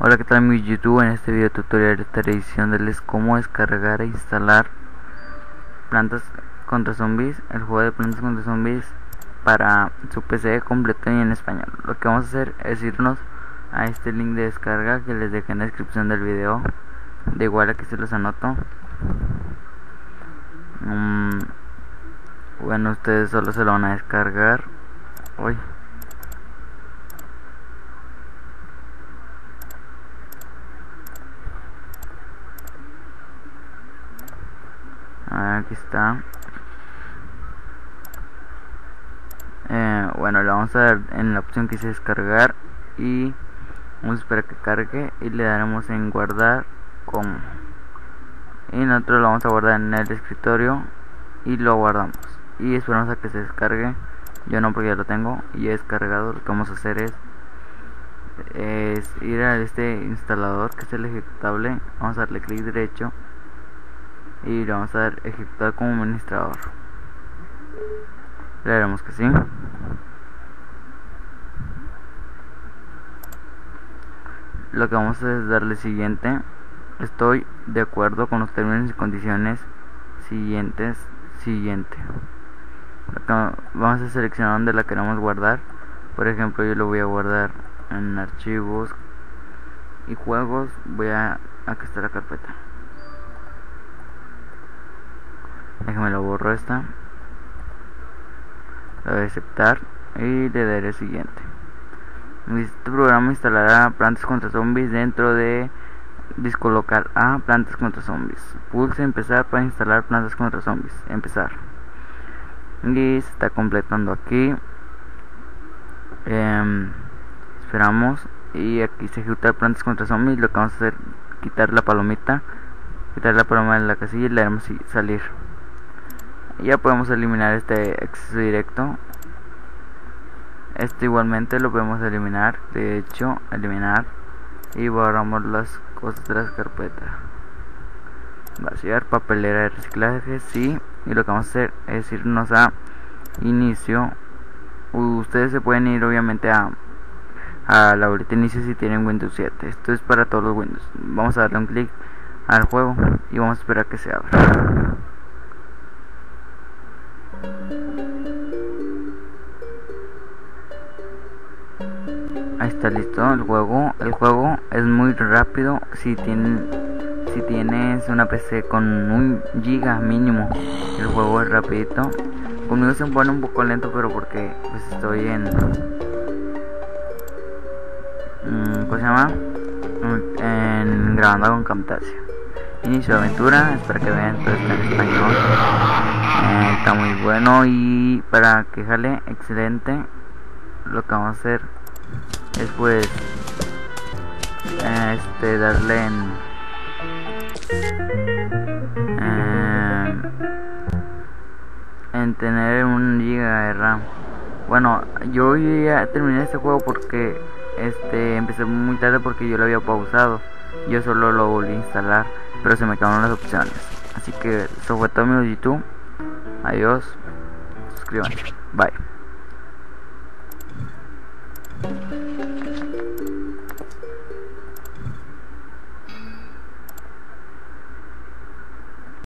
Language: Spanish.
Hola qué tal mi YouTube, en este video tutorial estaré diciéndoles cómo descargar e instalar Plantas contra Zombies, el juego de Plantas contra Zombies para su PC completo y en español. Lo que vamos a hacer es irnos a este link de descarga que les dejé en la descripción del video, de igual aquí se los anoto. Mm, bueno, ustedes solo se lo van a descargar. Hoy. Aquí está. Eh, bueno le vamos a dar en la opción que dice descargar y vamos a esperar que cargue y le daremos en guardar como. Y nosotros lo vamos a guardar en el escritorio y lo guardamos. Y esperamos a que se descargue. Yo no porque ya lo tengo y he descargado. Lo que vamos a hacer es es ir a este instalador que es el ejecutable. Vamos a darle clic derecho y le vamos a dar ejecutar como administrador. Le daremos que sí. Lo que vamos a hacer es darle siguiente. Estoy de acuerdo con los términos y condiciones. Siguientes siguiente. Vamos a seleccionar donde la queremos guardar. Por ejemplo yo lo voy a guardar en archivos y juegos. Voy a aquí está la carpeta déjame lo borro esta. Lo voy a aceptar y le daré siguiente. Este programa instalará plantas contra zombies dentro de disco local. A plantas contra zombies. Pulse empezar para instalar plantas contra zombies. Empezar. Y se está completando aquí. Em, esperamos. Y aquí se ejecuta plantas contra zombies. Lo que vamos a hacer quitar la palomita. Quitar la paloma de la casilla y le damos salir ya podemos eliminar este acceso directo. Este igualmente lo podemos eliminar de hecho eliminar y borramos las cosas de las carpetas. Vaciar papelera de reciclaje sí y lo que vamos a hacer es irnos a inicio. Ustedes se pueden ir obviamente a a la bolita inicio si tienen Windows 7 esto es para todos los Windows. Vamos a darle un clic al juego y vamos a esperar que se abra está listo el juego. El juego es muy rápido si tienen si tienes una PC con un giga mínimo. El juego es rapidito. Conmigo se pone un poco lento, pero porque pues estoy en mm, ¿cómo se llama? En grabando con Camtasia. Inicio de aventura, espero que vean, está en español. Eh, está muy bueno y para que jale excelente lo que vamos a hacer es pues este darle en eh, en tener un giga de RAM. Bueno yo ya terminé este juego porque este empecé muy tarde porque yo lo había pausado. Yo solo lo volví a instalar pero se me quedaron las opciones. Así que eso fue todo mi YouTube adiós. Suscríbanse. Bye